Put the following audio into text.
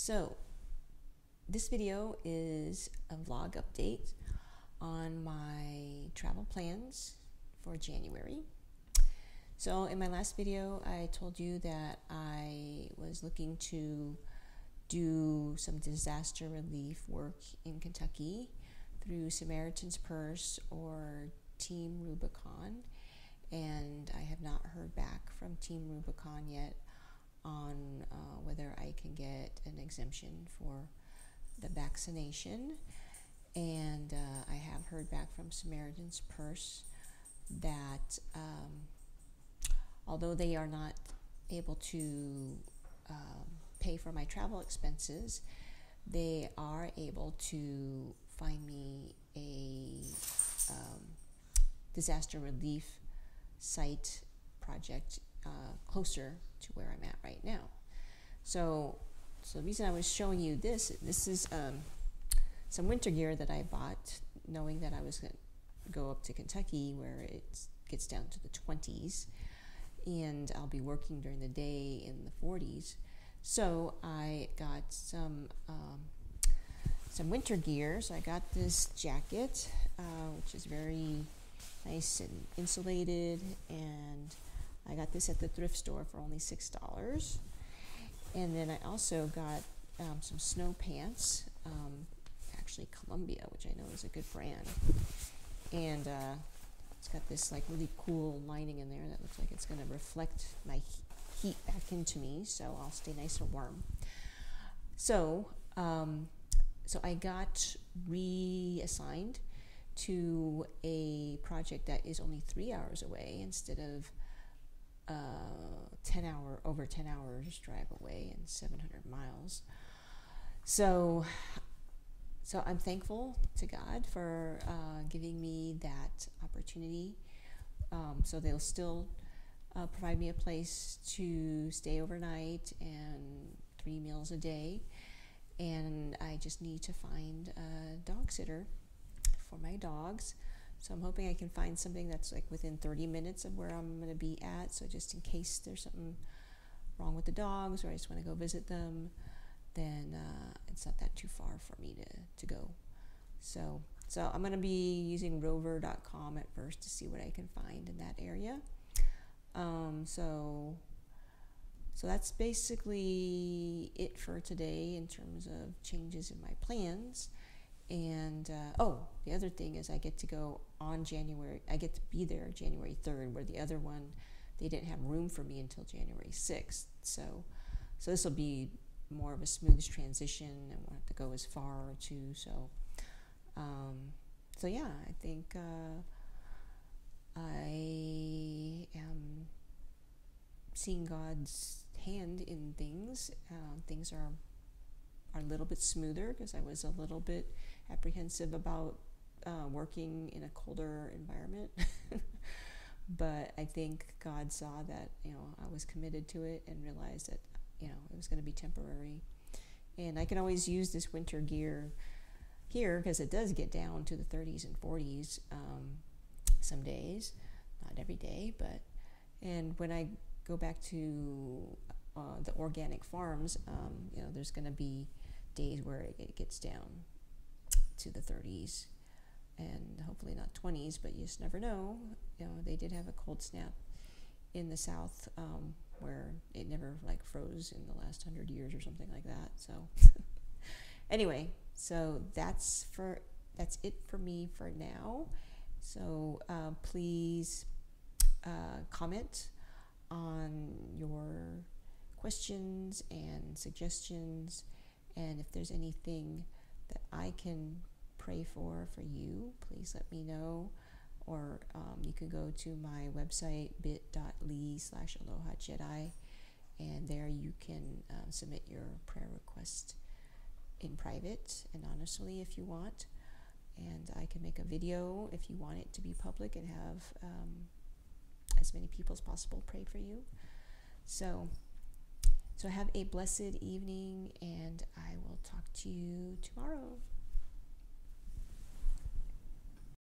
So, this video is a vlog update on my travel plans for January. So, in my last video, I told you that I was looking to do some disaster relief work in Kentucky through Samaritan's Purse or Team Rubicon. And I have not heard back from Team Rubicon yet on uh, whether I can get an exemption for the vaccination. And uh, I have heard back from Samaritan's Purse that um, although they are not able to um, pay for my travel expenses, they are able to find me a um, disaster relief site project uh, closer to where I'm at right now. So, so the reason I was showing you this, this is um, some winter gear that I bought, knowing that I was going to go up to Kentucky where it gets down to the 20s, and I'll be working during the day in the 40s. So I got some um, some winter gear. So I got this jacket, uh, which is very nice and insulated, and I got this at the thrift store for only $6. And then I also got um, some snow pants, um, actually Columbia, which I know is a good brand. And uh, it's got this like really cool lining in there that looks like it's going to reflect my heat back into me, so I'll stay nice and warm. So, um, so I got reassigned to a project that is only three hours away instead of uh, 10 hour over 10 hours drive away and 700 miles. So so i'm thankful to god for uh, giving me that opportunity. Um, so they'll still uh, provide me a place to stay overnight and three meals a day. And i just need to find a dog sitter for my dogs so I'm hoping I can find something that's like within 30 minutes of where I'm going to be at. So just in case there's something wrong with the dogs or I just want to go visit them, then uh, it's not that too far for me to, to go. So, so I'm going to be using rover.com at first to see what I can find in that area. Um, so, so that's basically it for today in terms of changes in my plans. And uh, oh, the other thing is I get to go on January, I get to be there January 3rd, where the other one, they didn't have room for me until January 6th. So, so this will be more of a smooth transition and won't have to go as far or two. So, um, so yeah, I think uh, I am seeing God's hand in things. Uh, things are are a little bit smoother because I was a little bit apprehensive about uh, working in a colder environment. but I think God saw that you know I was committed to it and realized that you know it was going to be temporary. And I can always use this winter gear here because it does get down to the 30s and 40s um, some days, not every day, but and when I go back to uh, the organic farms, um, you know, there's going to be days where it gets down to the 30s and hopefully not 20s, but you just never know. You know, they did have a cold snap in the south um, where it never like froze in the last hundred years or something like that. So anyway, so that's for that's it for me for now. So uh, please uh, comment on your questions and suggestions, and if there's anything that I can pray for for you, please let me know. Or um, you can go to my website bit.ly slash aloha Jedi, and there you can uh, submit your prayer request in private and honestly if you want. And I can make a video if you want it to be public and have um, as many people as possible pray for you. So, so have a blessed evening, and I will talk to you tomorrow.